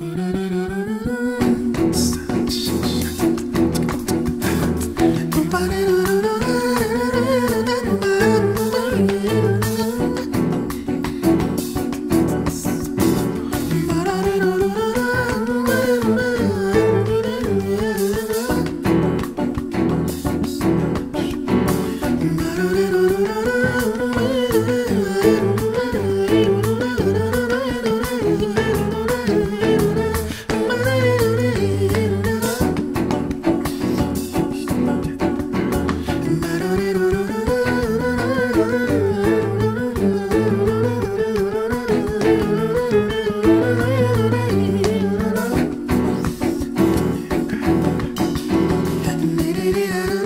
Do-do-do-do. do do do